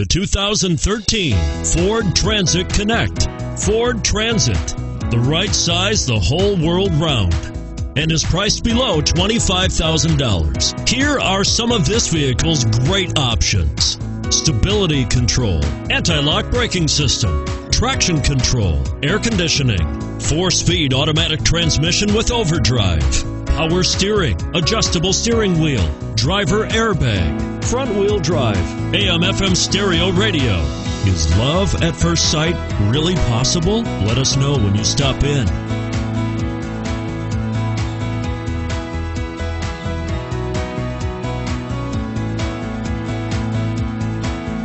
The 2013 Ford Transit Connect. Ford Transit, the right size the whole world round, and is priced below $25,000. Here are some of this vehicle's great options stability control, anti lock braking system, traction control, air conditioning, four speed automatic transmission with overdrive, power steering, adjustable steering wheel, driver airbag, front wheel drive, AM FM stereo radio. Is love at first sight really possible? Let us know when you stop in.